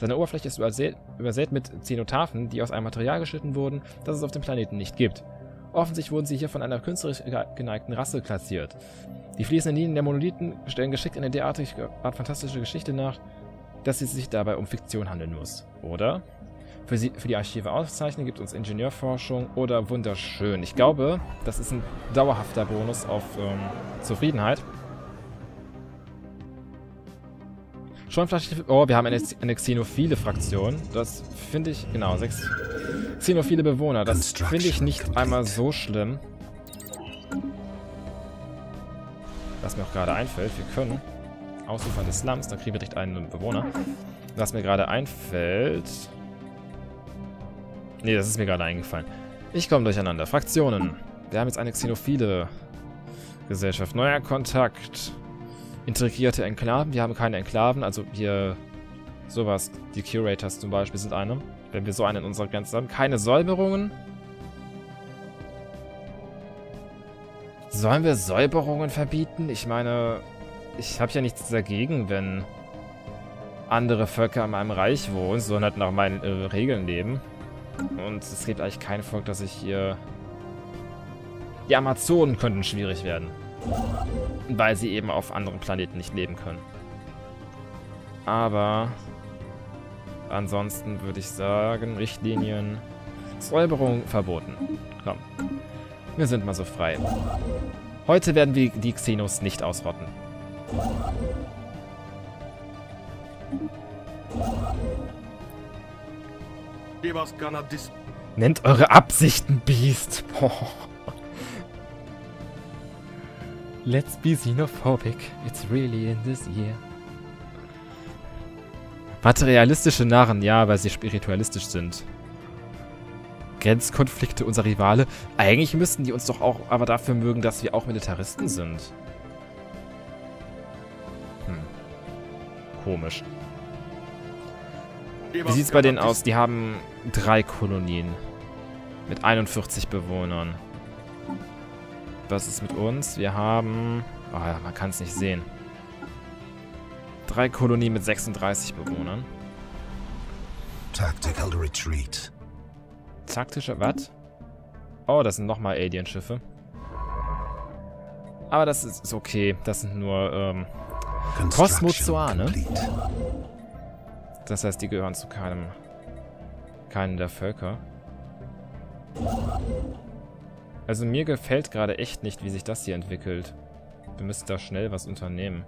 Seine Oberfläche ist übersät, übersät mit Zenotaphen, die aus einem Material geschnitten wurden, das es auf dem Planeten nicht gibt. Offensichtlich wurden sie hier von einer künstlerisch geneigten Rasse klassiert. Die fließenden Linien der Monolithen stellen geschickt eine derartige Art fantastische Geschichte nach, dass es sich dabei um Fiktion handeln muss. Oder? Für, sie, für die Archive auszeichnen gibt uns Ingenieurforschung oder wunderschön. Ich glaube, das ist ein dauerhafter Bonus auf ähm, Zufriedenheit. Schon vielleicht... Oh, wir haben eine, eine xenophile Fraktion. Das finde ich... Genau, sechs xenophile Bewohner. Das finde ich nicht einmal so schlimm. Was mir auch gerade einfällt, wir können Ausufern des Slums, da kriegen wir direkt einen Bewohner. Was mir gerade einfällt... Ne, das ist mir gerade eingefallen. Ich komme durcheinander. Fraktionen. Wir haben jetzt eine xenophile Gesellschaft. Neuer Kontakt. Integrierte Enklaven. Wir haben keine Enklaven, also hier sowas. Die Curators zum Beispiel sind eine. Wenn wir so eine in unserer Grenze haben. Keine Säuberungen. Sollen wir Säuberungen verbieten? Ich meine, ich habe ja nichts dagegen, wenn andere Völker in meinem Reich wohnen, sondern halt nach meinen äh, Regeln leben. Und es gibt eigentlich kein Volk, dass ich hier... Die Amazonen könnten schwierig werden. Weil sie eben auf anderen Planeten nicht leben können. Aber... Ansonsten würde ich sagen, Richtlinien... Säuberung verboten. Komm. Wir sind mal so frei. Heute werden wir die Xenos nicht ausrotten. Nennt eure Absichten, Beast. Let's be xenophobic. It's really in this year. Materialistische Narren, ja, weil sie spiritualistisch sind. Grenzkonflikte unser Rivale. Eigentlich müssten die uns doch auch aber dafür mögen, dass wir auch Militaristen sind. Hm. Komisch. Wie sieht's bei denen aus? Die haben drei Kolonien. Mit 41 Bewohnern. Was ist mit uns? Wir haben... Oh, man kann es nicht sehen. Drei Kolonien mit 36 Bewohnern. Tactical Retreat. Taktische... Was? Oh, das sind nochmal Alien-Schiffe. Aber das ist, ist, okay. Das sind nur, ähm... Kosmozoane. Das heißt, die gehören zu keinem... keinen der Völker. Also mir gefällt gerade echt nicht, wie sich das hier entwickelt. Wir müssen da schnell was unternehmen.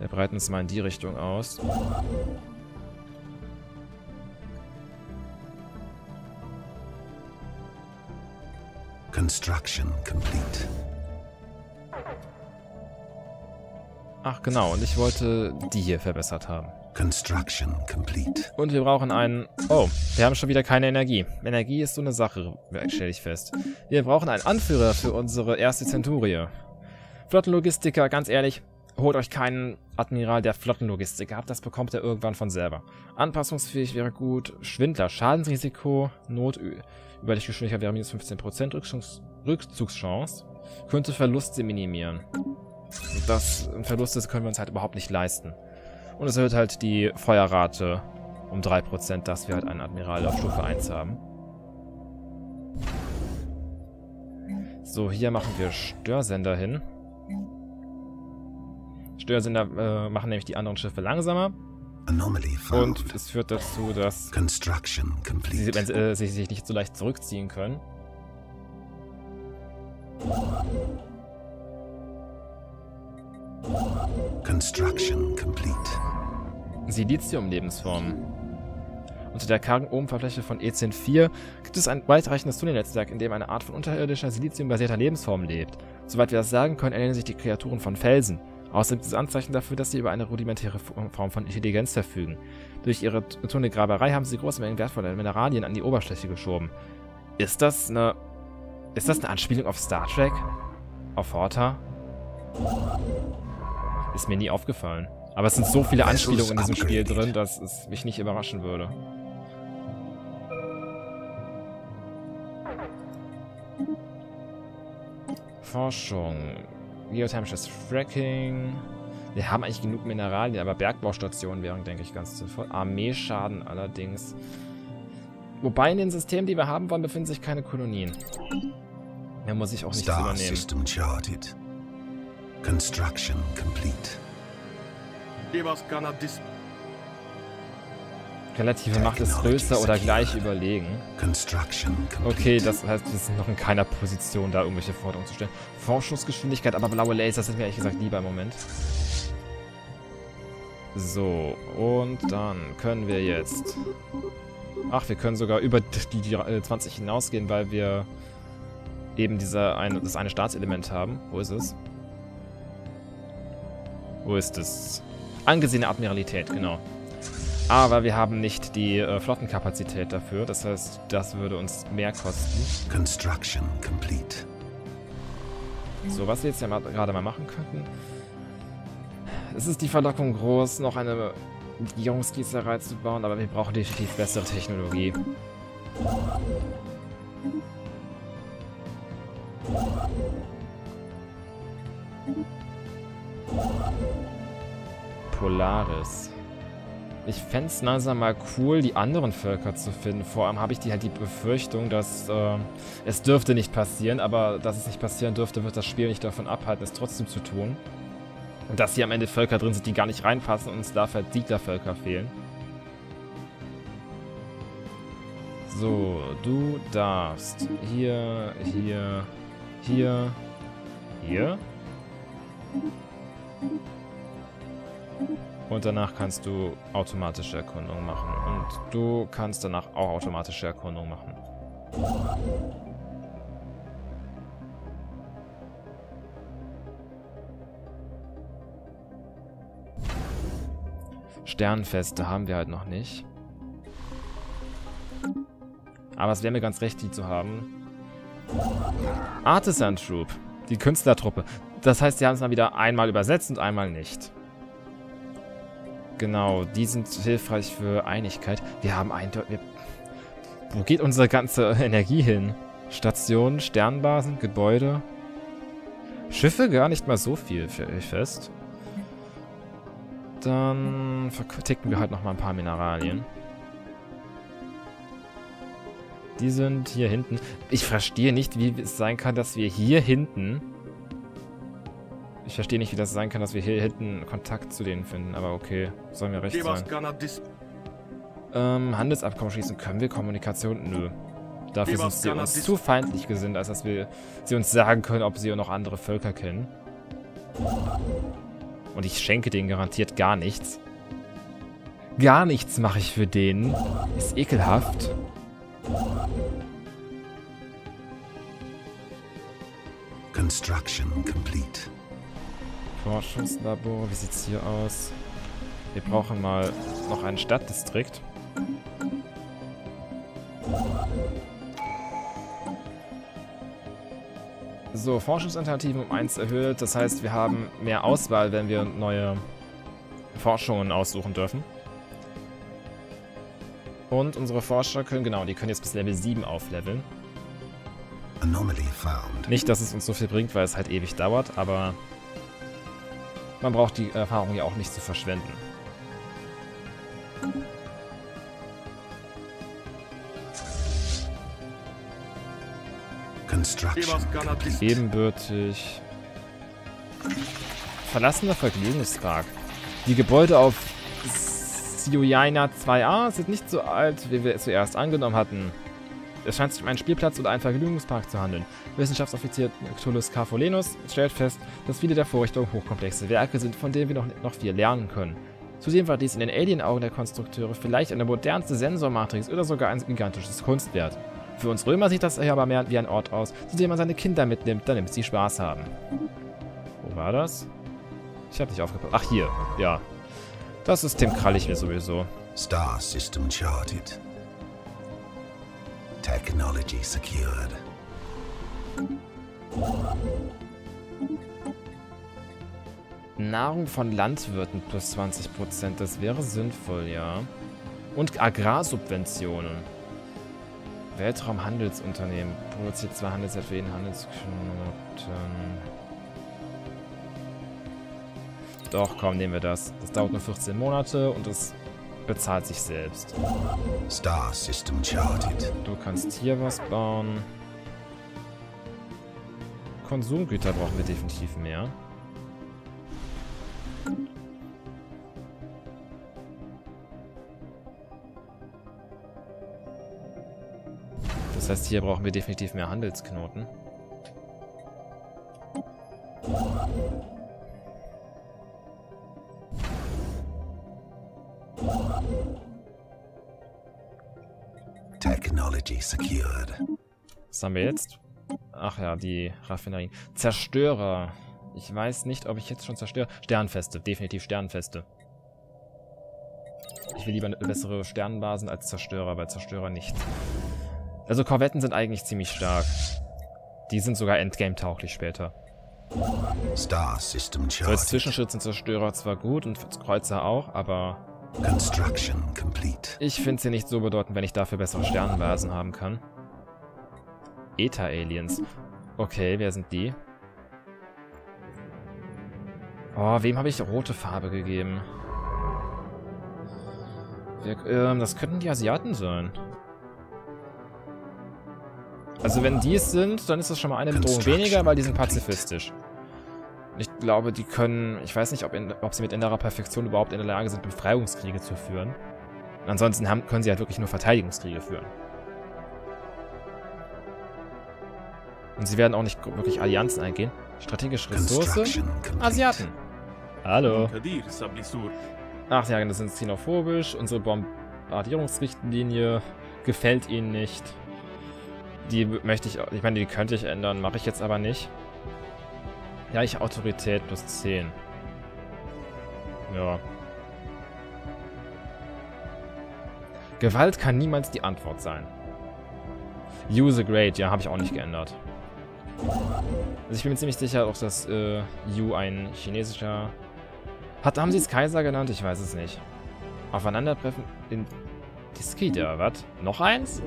Wir breiten uns mal in die Richtung aus. Construction complete. Ach genau, und ich wollte die hier verbessert haben. Construction complete. Und wir brauchen einen... Oh, wir haben schon wieder keine Energie. Energie ist so eine Sache, stelle ich fest. Wir brauchen einen Anführer für unsere erste Zenturie. Flottenlogistiker, ganz ehrlich, holt euch keinen Admiral der Flottenlogistiker ab, das bekommt er irgendwann von selber. Anpassungsfähig wäre gut, Schwindler, Schadensrisiko, Not über die Geschwindigkeit wäre minus 15%, Rückzugs Rückzugschance, könnte Verluste minimieren. Das Verluste können wir uns halt überhaupt nicht leisten. Und es erhöht halt die Feuerrate um 3%, dass wir halt einen Admiral auf Stufe 1 haben. So, hier machen wir Störsender hin. Störsender äh, machen nämlich die anderen Schiffe langsamer. Und es führt dazu, dass sie, wenn, äh, sie sich nicht so leicht zurückziehen können. Construction complete. Silizium-Lebensformen. Unter der kargen Oberfläche von E104 gibt es ein weitreichendes Tunnelnetzwerk, in dem eine Art von unterirdischer Silizium-basierter Lebensform lebt. Soweit wir das sagen können, ernähren sich die Kreaturen von Felsen. Außerdem gibt es Anzeichen dafür, dass sie über eine rudimentäre Form von Intelligenz verfügen. Durch ihre Tunnelgraberei haben sie große Mengen wertvoller Mineralien an die Oberfläche geschoben. Ist das eine... Ist das eine Anspielung auf Star Trek? Auf Horta? Ist mir nie aufgefallen. Aber es sind so viele Anspielungen in diesem Spiel drin, dass es mich nicht überraschen würde. Forschung. Geothermisches Fracking. Wir haben eigentlich genug Mineralien, aber Bergbaustationen wären, denke ich, ganz sinnvoll. Armeeschaden allerdings. Wobei in den Systemen, die wir haben wollen, befinden sich keine Kolonien. Mehr muss ich auch nicht übernehmen. System charted. Construction complete. Relative Macht ist größer oder gleich überlegen. Okay, das heißt, wir sind noch in keiner Position, da irgendwelche Forderungen zu stellen. Forschungsgeschwindigkeit, aber blaue Laser sind mir ehrlich gesagt lieber im Moment. So, und dann können wir jetzt... Ach, wir können sogar über die, die 20 hinausgehen, weil wir eben diese eine, das eine Staatselement haben. Wo ist es? Wo ist es? Angesehene Admiralität, genau. Aber wir haben nicht die äh, Flottenkapazität dafür. Das heißt, das würde uns mehr kosten. Construction complete. So, was wir jetzt ja mal, gerade mal machen könnten. Es ist die Verlockung groß, noch eine Regierungsgießerei zu bauen, aber wir brauchen definitiv bessere Technologie. Polaris. Ich fände es langsam mal cool, die anderen Völker zu finden. Vor allem habe ich die halt die Befürchtung, dass äh, es dürfte nicht passieren, aber dass es nicht passieren dürfte, wird das Spiel nicht davon abhalten, es trotzdem zu tun. Und dass hier am Ende Völker drin sind, die gar nicht reinpassen und uns dafür halt Siedlervölker fehlen. So, du darfst hier, hier, hier, hier. Und danach kannst du automatische Erkundung machen. Und du kannst danach auch automatische Erkundung machen. Sternfeste haben wir halt noch nicht. Aber es wäre mir ganz recht, die zu haben. Artisan Troop. Die Künstlertruppe. Das heißt, sie haben es mal wieder einmal übersetzt und einmal nicht. Genau, die sind hilfreich für Einigkeit. Wir haben eindeutig... Wo geht unsere ganze Energie hin? Stationen, Sternbasen, Gebäude? Schiffe gar nicht mal so viel, für ich fest. Dann verticken wir halt nochmal ein paar Mineralien. Die sind hier hinten. Ich verstehe nicht, wie es sein kann, dass wir hier hinten verstehe nicht, wie das sein kann, dass wir hier hinten Kontakt zu denen finden, aber okay, soll mir recht sein. Ähm, Handelsabkommen schließen. Können wir Kommunikation? Nö. Dafür sind sie uns zu feindlich gesinnt, als dass wir sie uns sagen können, ob sie noch andere Völker kennen. Und ich schenke denen garantiert gar nichts. Gar nichts mache ich für den. Ist ekelhaft. Construction complete. Forschungslabor, wie sieht's hier aus? Wir brauchen mal noch einen Stadtdistrikt. So, Forschungsalternativen um 1 erhöht. Das heißt, wir haben mehr Auswahl, wenn wir neue Forschungen aussuchen dürfen. Und unsere Forscher können, genau, die können jetzt bis Level 7 aufleveln. Nicht, dass es uns so viel bringt, weil es halt ewig dauert, aber man braucht die Erfahrung ja auch nicht zu verschwenden. Ebenbürtig. Verlassener Vergnügungspark. Die Gebäude auf Sioyaina 2a sind nicht so alt, wie wir es zuerst angenommen hatten. Es scheint sich um einen Spielplatz oder einen Vergnügungspark zu handeln. Wissenschaftsoffizier Cthulhus Carfolenus stellt fest, dass viele der Vorrichtungen hochkomplexe Werke sind, von denen wir noch, noch viel lernen können. Zudem war dies in den Alien-Augen der Konstrukteure vielleicht eine modernste Sensormatrix oder sogar ein gigantisches Kunstwert. Für uns Römer sieht das hier aber mehr wie ein Ort aus, zu dem man seine Kinder mitnimmt, damit sie Spaß haben. Wo war das? Ich habe nicht aufgepasst. Ach, hier. Ja. Das System krall ich mir sowieso. Star System charted. Technology secured. Nahrung von Landwirten plus 20%, das wäre sinnvoll, ja. Und Agrarsubventionen. Weltraumhandelsunternehmen. Produziert zwei Handelswert für jeden Handelsknoten. Doch, komm, nehmen wir das. Das dauert nur 14 Monate und es bezahlt sich selbst. Star System charted. Du kannst hier was bauen. Konsumgüter brauchen wir definitiv mehr. Das heißt, hier brauchen wir definitiv mehr Handelsknoten. Secured. Was haben wir jetzt? Ach ja, die Raffinerien. Zerstörer. Ich weiß nicht, ob ich jetzt schon zerstöre. Sternfeste, definitiv Sternfeste. Ich will lieber bessere Sternenbasen als Zerstörer, weil Zerstörer nicht. Also Korvetten sind eigentlich ziemlich stark. Die sind sogar Endgame-tauglich später. So als Zwischenschritt sind Zerstörer zwar gut und Kreuzer auch, aber Construction complete. Ich finde sie nicht so bedeutend, wenn ich dafür bessere Sternenbasen haben kann. Eta-Aliens. Okay, wer sind die? Oh, wem habe ich rote Farbe gegeben? Wer, ähm, das könnten die Asiaten sein. Also wenn die es sind, dann ist das schon mal eine Bedrohung weniger, weil die sind pazifistisch. Ich glaube, die können... Ich weiß nicht, ob, in, ob sie mit innerer Perfektion überhaupt in der Lage sind, Befreiungskriege zu führen. Ansonsten haben, können sie halt wirklich nur Verteidigungskriege führen. Und sie werden auch nicht wirklich Allianzen eingehen. Strategische Ressource? Asiaten. Hallo. Ach ja, das sind xenophobisch. Unsere Bombardierungsrichtlinie gefällt ihnen nicht. Die möchte ich... Ich meine, die könnte ich ändern. Mache ich jetzt aber nicht. Ja, ich Autorität plus 10. Ja. Gewalt kann niemals die Antwort sein. Use Great, ja, habe ich auch nicht geändert. Also ich bin mir ziemlich sicher auch, dass äh, Yu ein chinesischer... Hat, haben sie es Kaiser genannt? Ich weiß es nicht. Aufeinandertreffen in Disquita, was? Noch eins?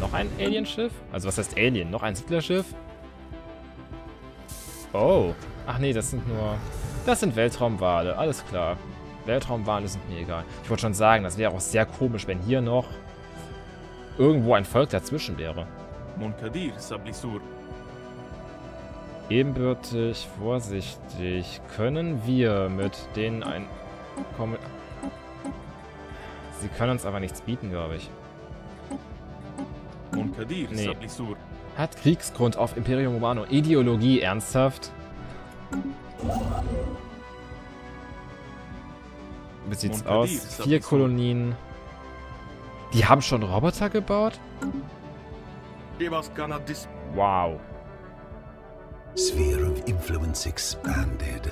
Noch ein Alienschiff? Also was heißt Alien? Noch ein Siedlerschiff? Oh. Ach nee, das sind nur... Das sind Weltraumwale, alles klar. Weltraumwale sind mir egal. Ich wollte schon sagen, das wäre auch sehr komisch, wenn hier noch irgendwo ein Volk dazwischen wäre. Monkadir, Sablisur. Ebenbürtig, vorsichtig. Können wir mit denen ein... Kommen... Sie können uns aber nichts bieten, glaube ich. Monkadir, nee. Sablisur. Hat Kriegsgrund auf Imperium Romano. Ideologie, ernsthaft? Wie sieht's aus? Vier Kolonien. Die haben schon Roboter gebaut? Wow. Sphere of Influence expanded.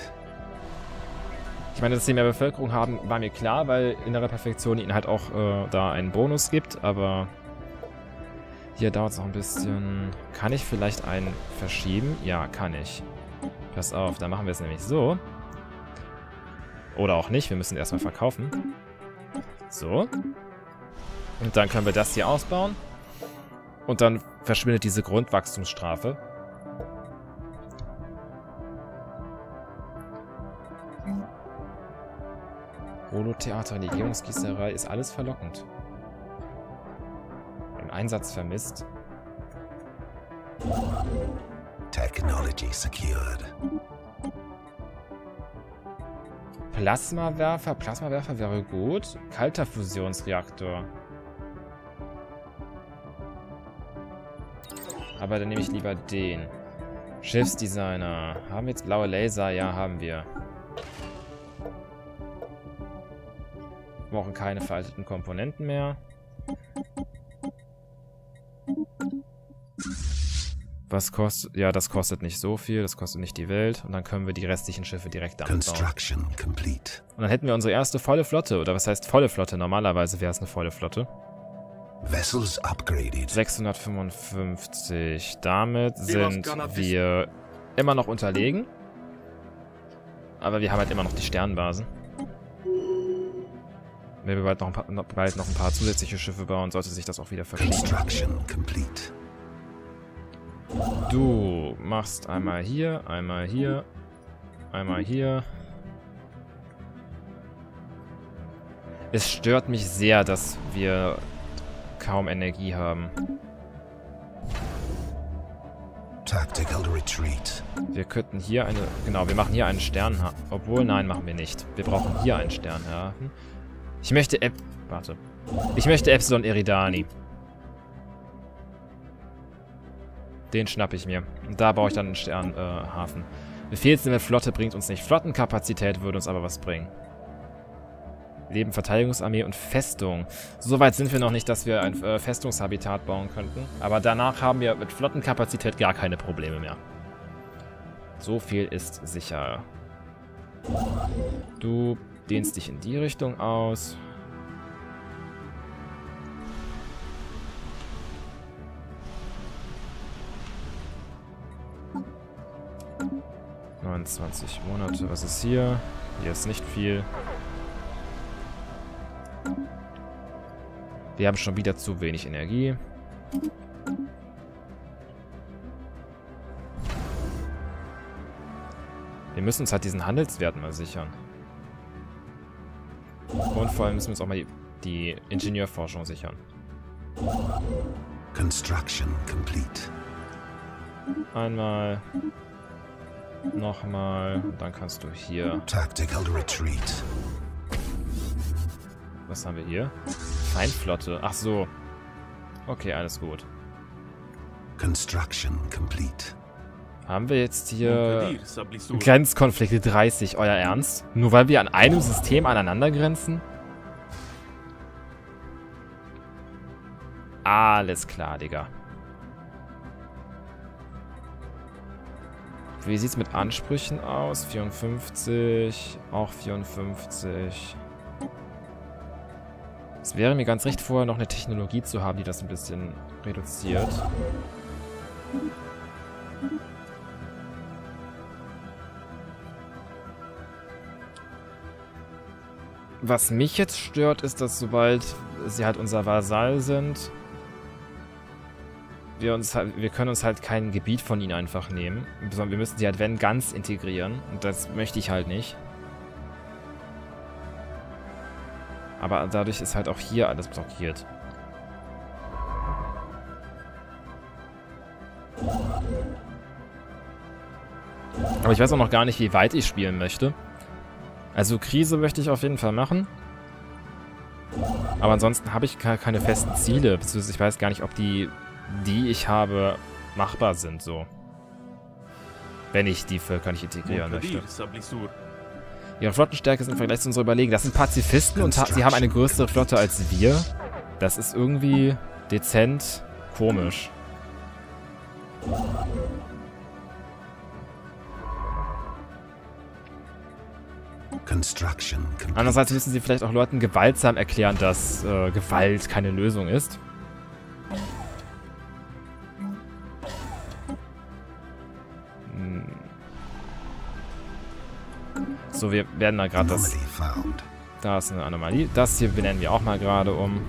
Ich meine, dass sie mehr Bevölkerung haben, war mir klar, weil innere Perfektion ihnen halt auch äh, da einen Bonus gibt, aber hier dauert es noch ein bisschen. Kann ich vielleicht einen verschieben? Ja, kann ich. Pass auf, dann machen wir es nämlich so. Oder auch nicht, wir müssen erstmal verkaufen. So. Und dann können wir das hier ausbauen. Und dann verschwindet diese Grundwachstumsstrafe. Holo-Theater, Legierungsgießerei, ist alles verlockend. Einsatz vermisst. Technology secured. Plasmawerfer. Plasmawerfer wäre gut. Kalter Fusionsreaktor. Aber dann nehme ich lieber den. Schiffsdesigner. Haben wir jetzt blaue Laser? Ja, haben wir. Wir brauchen keine veralteten Komponenten mehr. Was kostet... Ja, das kostet nicht so viel. Das kostet nicht die Welt. Und dann können wir die restlichen Schiffe direkt anbauen. Construction complete. Und dann hätten wir unsere erste volle Flotte. Oder was heißt volle Flotte? Normalerweise wäre es eine volle Flotte. Vessels upgraded. 655. Damit sind wir immer noch unterlegen. Aber wir haben halt immer noch die Sternbasen. Wenn wir bald noch, ein paar, bald noch ein paar zusätzliche Schiffe bauen, sollte sich das auch wieder verschieben. Du machst einmal hier, einmal hier, einmal hier. Es stört mich sehr, dass wir kaum Energie haben. Wir könnten hier eine... Genau, wir machen hier einen Sternhafen. Obwohl, nein, machen wir nicht. Wir brauchen hier einen Sternhafen. Hm. Ich möchte... Ep warte. Ich möchte Epsilon Eridani. Den schnapp ich mir. Und da baue ich dann einen Sternhafen. Äh, Befehlsnehmer Flotte bringt uns nicht. Flottenkapazität würde uns aber was bringen. Leben, Verteidigungsarmee und Festung. Soweit sind wir noch nicht, dass wir ein äh, Festungshabitat bauen könnten. Aber danach haben wir mit Flottenkapazität gar keine Probleme mehr. So viel ist sicher. Du dehnst dich in die Richtung aus. 29 Monate. Was ist hier? Hier ist nicht viel. Wir haben schon wieder zu wenig Energie. Wir müssen uns halt diesen Handelswert mal sichern. Und vor allem müssen wir uns auch mal die, die Ingenieurforschung sichern. Construction complete. Einmal Nochmal. Dann kannst du hier. Tactical Retreat. Was haben wir hier? Feindflotte. Ach so. Okay, alles gut. Construction complete. Haben wir jetzt hier Grenzkonflikte 30, euer Ernst? Nur weil wir an einem System aneinander grenzen? Alles klar, Digga. Wie sieht es mit Ansprüchen aus? 54, auch 54. Es wäre mir ganz recht, vorher noch eine Technologie zu haben, die das ein bisschen reduziert. Was mich jetzt stört, ist, dass sobald sie halt unser Vasall sind, wir, uns halt, wir können uns halt kein Gebiet von ihnen einfach nehmen. Wir müssen sie halt, wenn, ganz integrieren. Und das möchte ich halt nicht. Aber dadurch ist halt auch hier alles blockiert. Aber ich weiß auch noch gar nicht, wie weit ich spielen möchte. Also Krise möchte ich auf jeden Fall machen. Aber ansonsten habe ich keine festen Ziele. Beziehungsweise ich weiß gar nicht, ob die die ich habe, machbar sind, so. Wenn ich die Völker nicht integrieren möchte. Ihre Flottenstärke ist im Vergleich zu unserer überlegen. Das sind Pazifisten und ha sie haben eine größere Flotte als wir. Das ist irgendwie dezent komisch. Andererseits müssen sie vielleicht auch Leuten gewaltsam erklären, dass äh, Gewalt keine Lösung ist. So, wir werden da gerade das... Da ist eine Anomalie. Das hier benennen wir auch mal gerade um.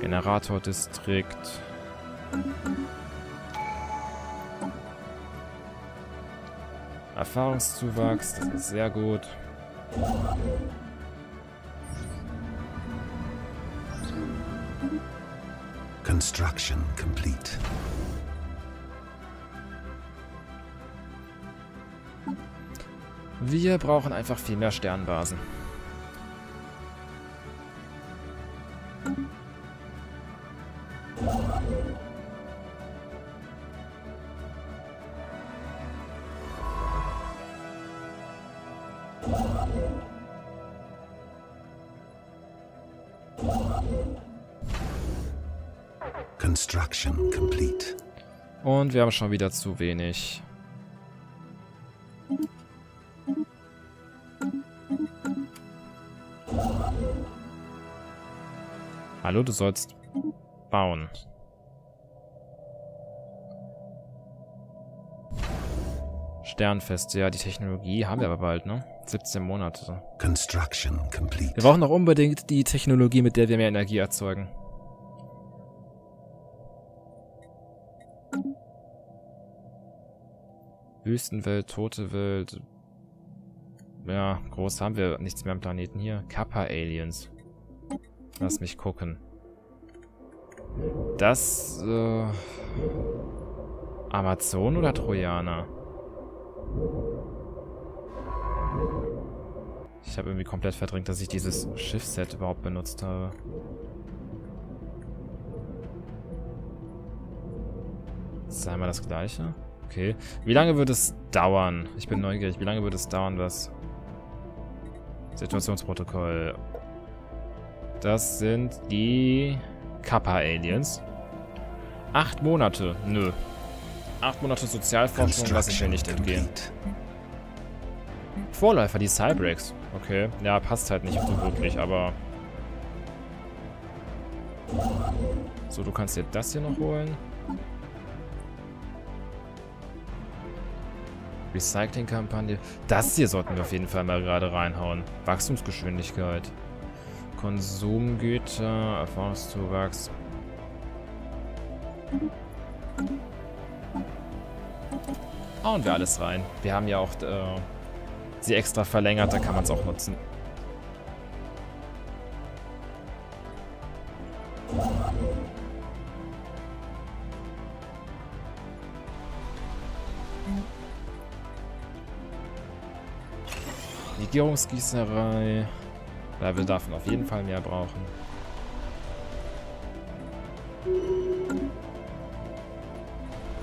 Generatordistrikt. Erfahrungszuwachs, das ist sehr gut. Construction complete. Wir brauchen einfach viel mehr Sternbasen. Und wir haben schon wieder zu wenig. Hallo, du sollst bauen. Sternfest, ja, die Technologie haben wir aber bald, ne? 17 Monate. Construction complete. Wir brauchen auch unbedingt die Technologie, mit der wir mehr Energie erzeugen. Wüstenwelt, tote Welt. Ja, groß haben wir nichts mehr am Planeten hier. Kappa Aliens. Lass mich gucken. Das, äh... Amazon oder Trojaner? Ich habe irgendwie komplett verdrängt, dass ich dieses Schiffsset überhaupt benutzt habe. Das ist einmal das gleiche. Okay. Wie lange wird es dauern? Ich bin neugierig. Wie lange wird es dauern, das Situationsprotokoll? Das sind die Kappa-Aliens. Acht Monate. Nö. Acht Monate Sozialforschung lasse ich mir nicht entgehen. Vorläufer, die Cybrix. Okay. Ja, passt halt nicht wirklich, aber... So, du kannst dir das hier noch holen. Recycling-Kampagne. Das hier sollten wir auf jeden Fall mal gerade reinhauen. Wachstumsgeschwindigkeit. Konsumgüter, Erfahrungszuwachs. Hauen wir alles rein. Wir haben ja auch äh, sie extra verlängert, da kann man es auch nutzen. Legierungsgießerei. Da wir davon auf jeden Fall mehr brauchen.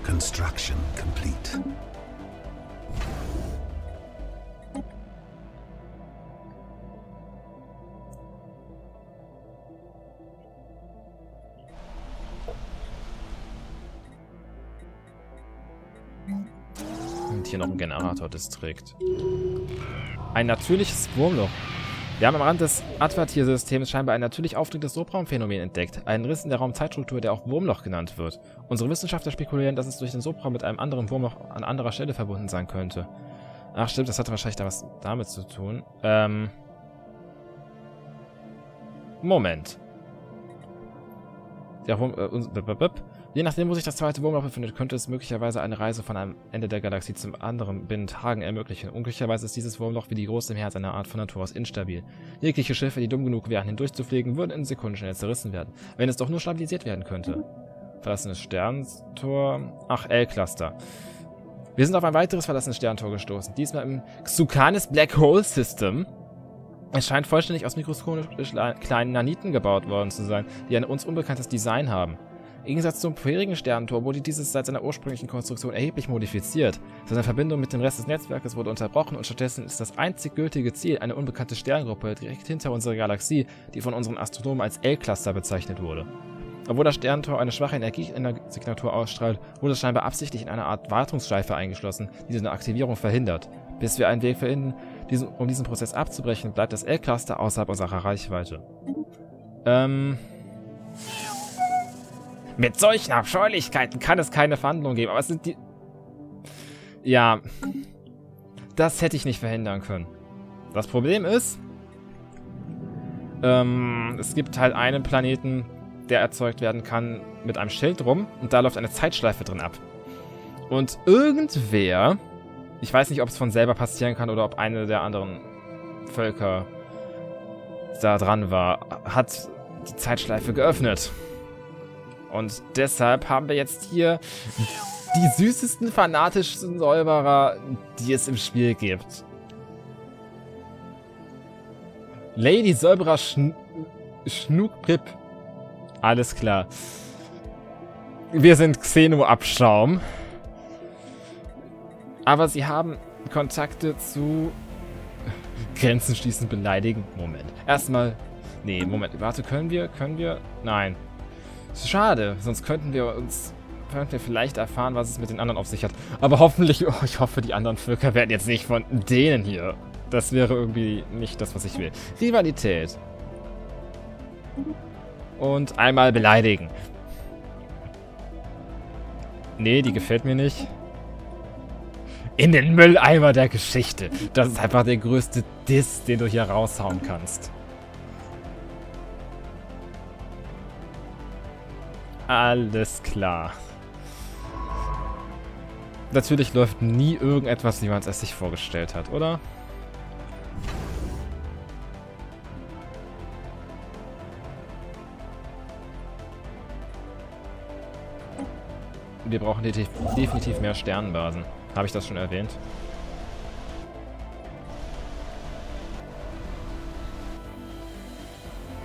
Construction complete. Ein Generator-Distrikt. Ein natürliches Wurmloch. Wir haben am Rand des Advertier-Systems scheinbar ein natürlich auftretendes Subraumphänomen entdeckt. Einen Riss in der Raumzeitstruktur, der auch Wurmloch genannt wird. Unsere Wissenschaftler spekulieren, dass es durch den Subraum mit einem anderen Wurmloch an anderer Stelle verbunden sein könnte. Ach stimmt, das hat wahrscheinlich da was damit zu tun. Ähm... Moment. Ja, Wurm, äh, Je nachdem, wo sich das zweite Wurmloch befindet, könnte es möglicherweise eine Reise von einem Ende der Galaxie zum anderen binnen Tagen ermöglichen. Unglücklicherweise ist dieses Wurmloch wie die große Mehrheit seiner Art von Natur aus instabil. Jegliche Schiffe, die dumm genug wären, hindurchzufliegen, würden in Sekunden schnell zerrissen werden, wenn es doch nur stabilisiert werden könnte. Verlassenes Sterntor. Ach, L-Cluster. Wir sind auf ein weiteres verlassenes Sterntor gestoßen, diesmal im Xucanis Black Hole System. Es scheint vollständig aus mikroskopisch kleinen Naniten gebaut worden zu sein, die ein uns unbekanntes Design haben. Im Gegensatz zum vorherigen Sternentor wurde dieses seit seiner ursprünglichen Konstruktion erheblich modifiziert. Seine Verbindung mit dem Rest des Netzwerkes wurde unterbrochen und stattdessen ist das einzig gültige Ziel eine unbekannte Sterngruppe direkt hinter unserer Galaxie, die von unseren Astronomen als L-Cluster bezeichnet wurde. Obwohl das Sternentor eine schwache Energiesignatur ausstrahlt, wurde es scheinbar absichtlich in eine Art Wartungsschleife eingeschlossen, die diese Aktivierung verhindert. Bis wir einen Weg finden, diesen, um diesen Prozess abzubrechen, bleibt das L-Cluster außerhalb unserer Reichweite. Ähm... Mit solchen Abscheulichkeiten kann es keine Verhandlung geben. Aber es sind die... Ja. Das hätte ich nicht verhindern können. Das Problem ist... Ähm, es gibt halt einen Planeten, der erzeugt werden kann mit einem Schild rum. Und da läuft eine Zeitschleife drin ab. Und irgendwer... Ich weiß nicht, ob es von selber passieren kann oder ob eine der anderen Völker da dran war, hat die Zeitschleife geöffnet. Und deshalb haben wir jetzt hier die süßesten, fanatischsten Säuberer, die es im Spiel gibt. Lady Säuberer Schn Schnuckprip. Alles klar. Wir sind Xeno-Abschaum. Aber sie haben Kontakte zu Grenzen schließen, beleidigen. Moment. Erstmal. Nee, Moment. Warte, können wir? Können wir? Nein. Schade, sonst könnten wir uns könnten wir vielleicht erfahren, was es mit den anderen auf sich hat. Aber hoffentlich, oh, ich hoffe, die anderen Völker werden jetzt nicht von denen hier. Das wäre irgendwie nicht das, was ich will. Rivalität. Und einmal beleidigen. Nee, die gefällt mir nicht. In den Mülleimer der Geschichte. Das ist einfach der größte Diss, den du hier raushauen kannst. Alles klar. Natürlich läuft nie irgendetwas, wie man es sich vorgestellt hat, oder? Wir brauchen definitiv mehr Sternenbasen. Habe ich das schon erwähnt?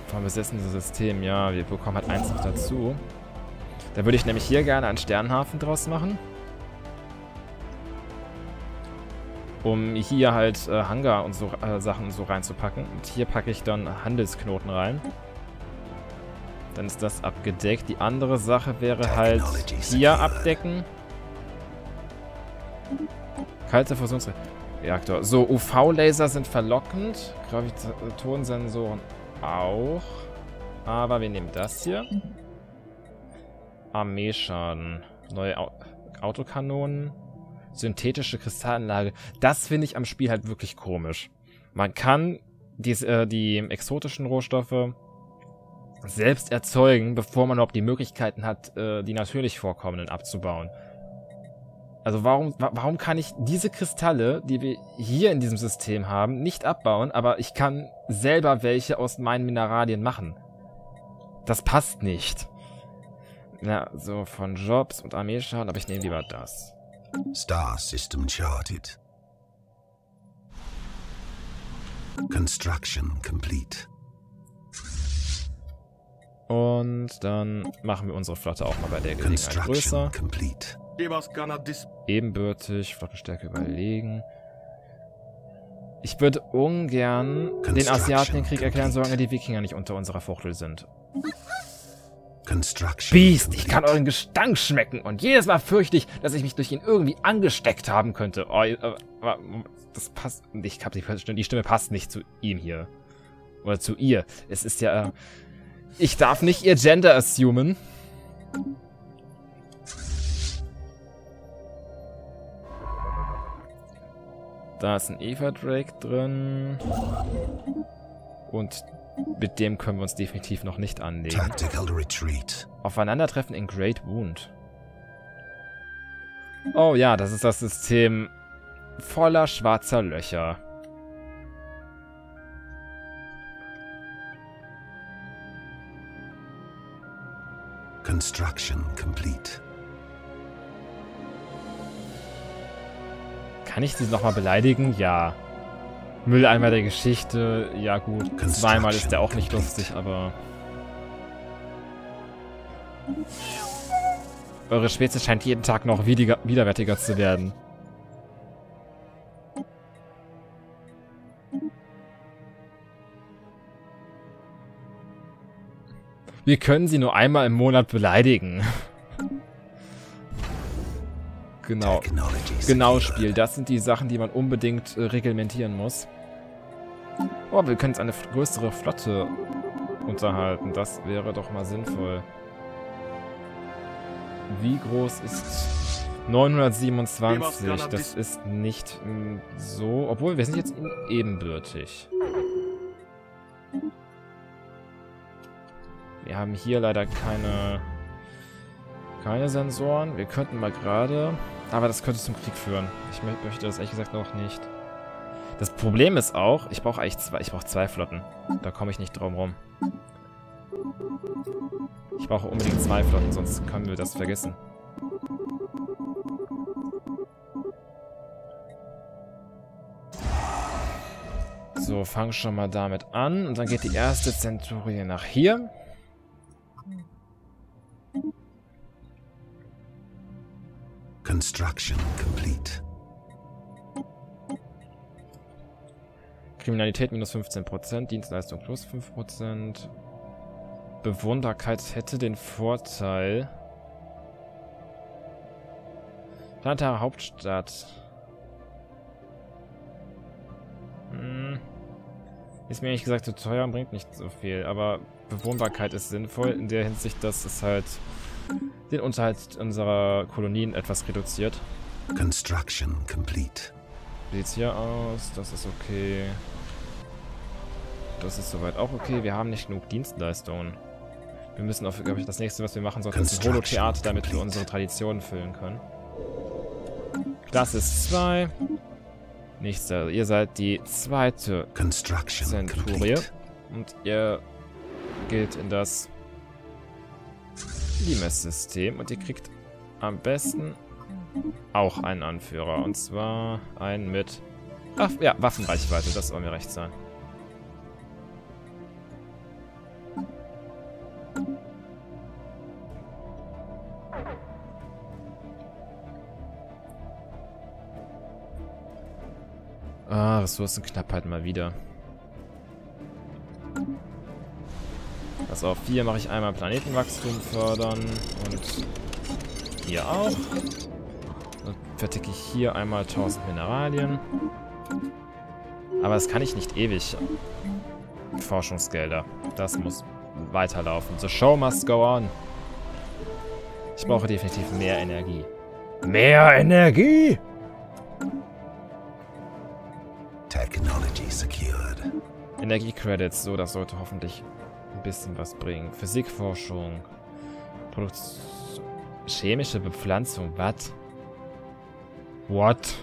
Vom besessenen System, ja, wir bekommen halt eins noch dazu. Da würde ich nämlich hier gerne einen Sternenhafen draus machen. Um hier halt äh, Hangar und so äh, Sachen so reinzupacken. Und hier packe ich dann Handelsknoten rein. Dann ist das abgedeckt. Die andere Sache wäre halt hier abdecken. Kalte Fusionsreaktor. So, UV-Laser sind verlockend. Gravitatorensensoren auch. Aber wir nehmen das hier. Armeeschaden. Neue Au Autokanonen. Synthetische Kristallanlage. Das finde ich am Spiel halt wirklich komisch. Man kann die, äh, die exotischen Rohstoffe selbst erzeugen, bevor man überhaupt die Möglichkeiten hat, äh, die natürlich vorkommenden abzubauen. Also warum, warum kann ich diese Kristalle, die wir hier in diesem System haben, nicht abbauen, aber ich kann selber welche aus meinen Mineralien machen? Das passt nicht. Na, so von Jobs und Armeeschaden, aber ich nehme lieber das. Star System charted. Construction complete. Und dann machen wir unsere Flotte auch mal bei der Gelegenheit größer. Ebenbürtig, Flottenstärke überlegen. Ich würde ungern den Asiaten den Krieg erklären, solange die Wikinger nicht unter unserer Fuchtel sind. Beast, ich kann euren Gestank schmecken und jedes Mal fürchte ich, dass ich mich durch ihn irgendwie angesteckt haben könnte. Oh, äh, das passt, ich hab die, die Stimme passt nicht zu ihm hier. Oder zu ihr. Es ist ja, äh, ich darf nicht ihr Gender assumen. Da ist ein Eva Drake drin. Und mit dem können wir uns definitiv noch nicht anlegen. Aufeinandertreffen in Great Wound. Oh ja, das ist das System voller schwarzer Löcher. Construction complete. Kann ich sie nochmal beleidigen? Ja. Mülleimer der Geschichte, ja gut. Zweimal ist der auch nicht lustig, aber... Eure Spezies scheint jeden Tag noch widerwärtiger zu werden. Wir können sie nur einmal im Monat beleidigen. genau. Genau, Spiel. Das sind die Sachen, die man unbedingt äh, reglementieren muss. Oh, wir können jetzt eine größere Flotte unterhalten. Das wäre doch mal sinnvoll. Wie groß ist 927? Das ist nicht mm, so... Obwohl, wir sind jetzt ebenbürtig. Wir haben hier leider keine, keine Sensoren. Wir könnten mal gerade... Aber das könnte zum Krieg führen. Ich möchte das ehrlich gesagt noch nicht. Das Problem ist auch, ich brauche eigentlich zwei, ich brauche zwei Flotten. Da komme ich nicht drum rum. Ich brauche unbedingt zwei Flotten, sonst können wir das vergessen. So, fang schon mal damit an. Und dann geht die erste Zenturie nach hier. Construction complete. Kriminalität minus 15%, Dienstleistung plus 5%. Bewohnbarkeit hätte den Vorteil. Planetare Hauptstadt. Hm. Ist mir ehrlich gesagt zu teuer und bringt nicht so viel, aber Bewohnbarkeit ist sinnvoll in der Hinsicht, dass es halt den Unterhalt unserer Kolonien etwas reduziert. Construction complete. Sieht's hier aus? Das ist okay. Das ist soweit auch okay. Wir haben nicht genug Dienstleistungen. Wir müssen auf, glaube ich, das nächste, was wir machen sollten, ist ein Holo-Theater, damit wir unsere Traditionen füllen können. Das ist zwei. Nichts, also ihr seid die zweite Zenturie. Und ihr geht in das Limes-System. Und ihr kriegt am besten auch einen Anführer. Und zwar einen mit... Ach, ja, Waffenreichweite. Das soll mir recht sein. Ah, Ressourcenknappheit mal wieder. Pass auf, hier mache ich einmal Planetenwachstum fördern und hier auch. Dann fertige ich hier einmal 1000 Mineralien. Aber das kann ich nicht ewig. Forschungsgelder. Das muss weiterlaufen. The show must go on. Ich brauche definitiv mehr Energie. Mehr Energie! Technology secured. Energiecredits, so, das sollte hoffentlich bisschen was bringen. Physikforschung. Produkt chemische Bepflanzung, was? What?